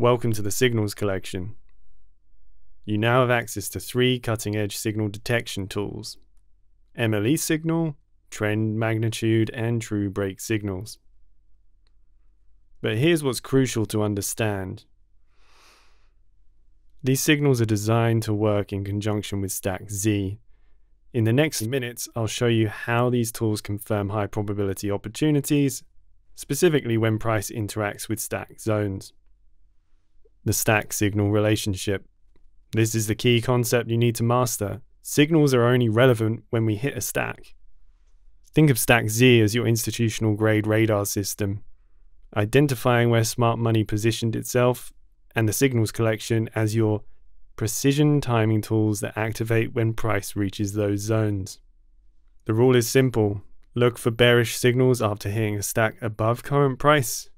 Welcome to the signals collection. You now have access to three cutting edge signal detection tools MLE signal, trend magnitude, and true break signals. But here's what's crucial to understand these signals are designed to work in conjunction with Stack Z. In the next minutes, I'll show you how these tools confirm high probability opportunities, specifically when price interacts with stack zones. The stack signal relationship. This is the key concept you need to master. Signals are only relevant when we hit a stack. Think of Stack Z as your institutional grade radar system, identifying where smart money positioned itself and the signals collection as your precision timing tools that activate when price reaches those zones. The rule is simple look for bearish signals after hitting a stack above current price,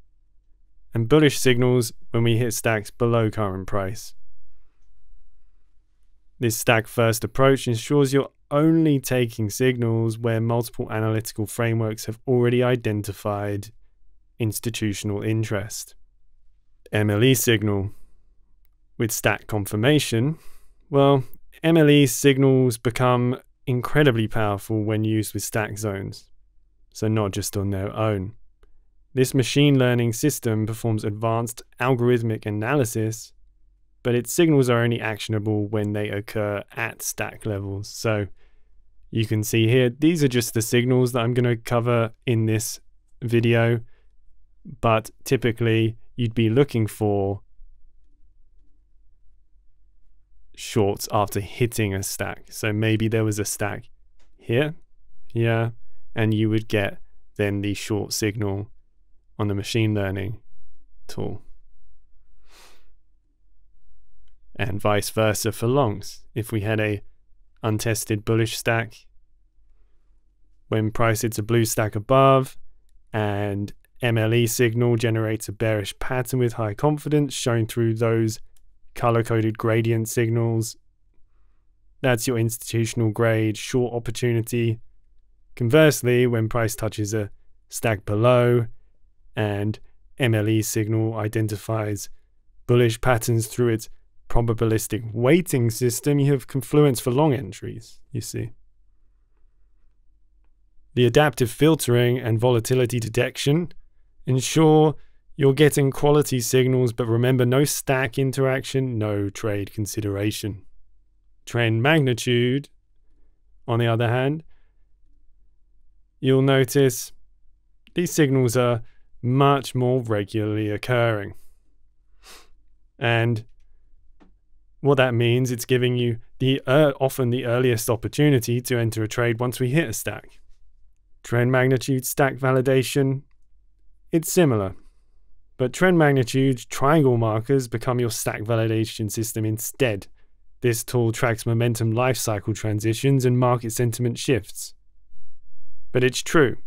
and bullish signals when we hit stacks below current price. This stack first approach ensures you're only taking signals where multiple analytical frameworks have already identified institutional interest. MLE signal. With stack confirmation, well, MLE signals become incredibly powerful when used with stack zones, so not just on their own. This machine learning system performs advanced algorithmic analysis, but its signals are only actionable when they occur at stack levels. So you can see here, these are just the signals that I'm going to cover in this video, but typically you'd be looking for shorts after hitting a stack. So maybe there was a stack here, yeah, and you would get then the short signal on the machine learning tool. And vice versa for longs. If we had a untested bullish stack, when price hits a blue stack above and MLE signal generates a bearish pattern with high confidence shown through those color coded gradient signals. That's your institutional grade short opportunity. Conversely, when price touches a stack below and MLE signal identifies bullish patterns through its probabilistic weighting system, you have confluence for long entries, you see. The adaptive filtering and volatility detection Ensure you're getting quality signals, but remember no stack interaction, no trade consideration. Trend magnitude, on the other hand, you'll notice these signals are much more regularly occurring. And what that means, it's giving you the uh, often the earliest opportunity to enter a trade once we hit a stack. Trend magnitude stack validation it's similar, but trend magnitude triangle markers become your stack validation system instead. This tool tracks momentum lifecycle transitions and market sentiment shifts. But it's true.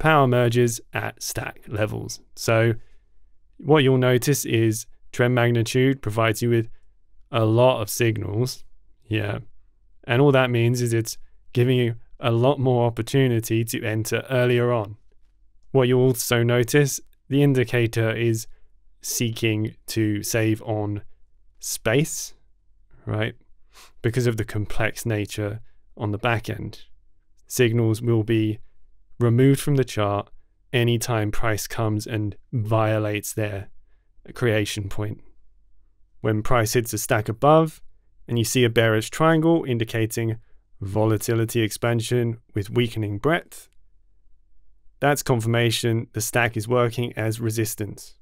Power merges at stack levels. So what you'll notice is trend magnitude provides you with a lot of signals. Yeah. And all that means is it's giving you a lot more opportunity to enter earlier on. What you'll also notice, the indicator is seeking to save on space, right? Because of the complex nature on the back end. Signals will be removed from the chart anytime price comes and violates their creation point. When price hits a stack above and you see a bearish triangle indicating volatility expansion with weakening breadth, that's confirmation the stack is working as resistance.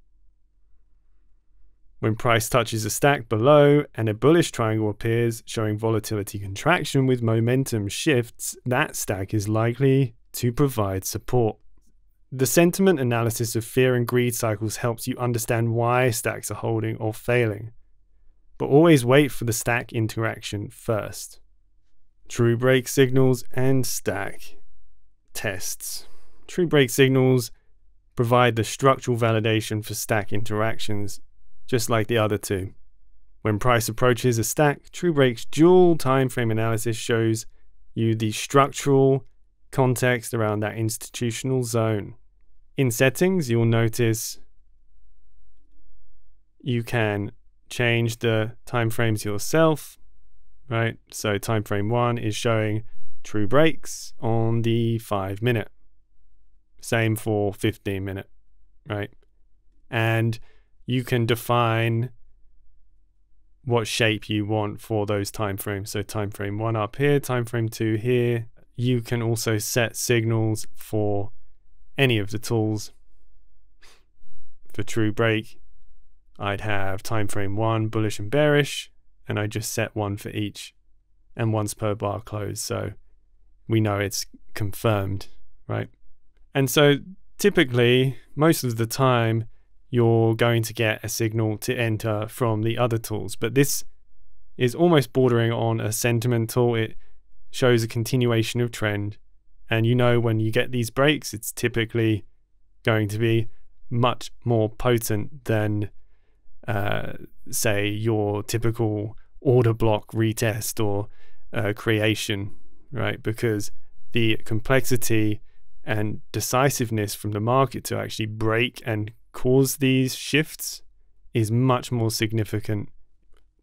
When price touches a stack below and a bullish triangle appears showing volatility contraction with momentum shifts, that stack is likely to provide support. The sentiment analysis of fear and greed cycles helps you understand why stacks are holding or failing. But always wait for the stack interaction first. True break signals and stack tests. True break signals provide the structural validation for stack interactions, just like the other two. When price approaches a stack, True Break's dual time frame analysis shows you the structural context around that institutional zone. In settings, you'll notice you can change the timeframes yourself, right? So time frame one is showing true breaks on the five minute. Same for 15 minute, right? And you can define what shape you want for those timeframes. So time frame one up here, time frame two here. You can also set signals for any of the tools. For true break, I'd have time frame one, bullish and bearish, and I just set one for each and once per bar close. So we know it's confirmed, right? And so typically, most of the time, you're going to get a signal to enter from the other tools. But this is almost bordering on a sentiment tool. It shows a continuation of trend. And you know, when you get these breaks, it's typically going to be much more potent than, uh, say, your typical order block retest or uh, creation, right? Because the complexity and decisiveness from the market to actually break and cause these shifts is much more significant.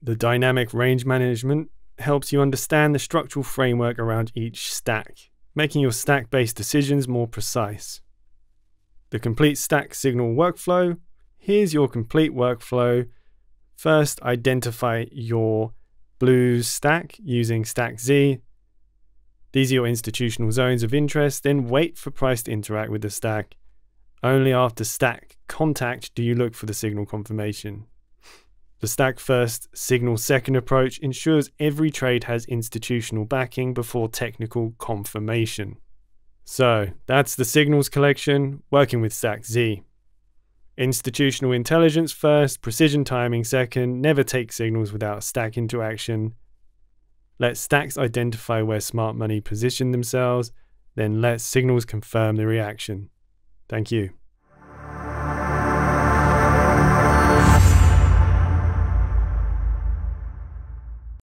The dynamic range management helps you understand the structural framework around each stack, making your stack based decisions more precise. The complete stack signal workflow. Here's your complete workflow. First, identify your blues stack using stack Z. These are your institutional zones of interest. Then wait for price to interact with the stack. Only after stack contact do you look for the signal confirmation. The stack first, signal second approach ensures every trade has institutional backing before technical confirmation. So, that's the signals collection working with stack Z. Institutional intelligence first, precision timing second, never take signals without stack interaction. Let stacks identify where smart money position themselves, then let signals confirm the reaction. Thank you.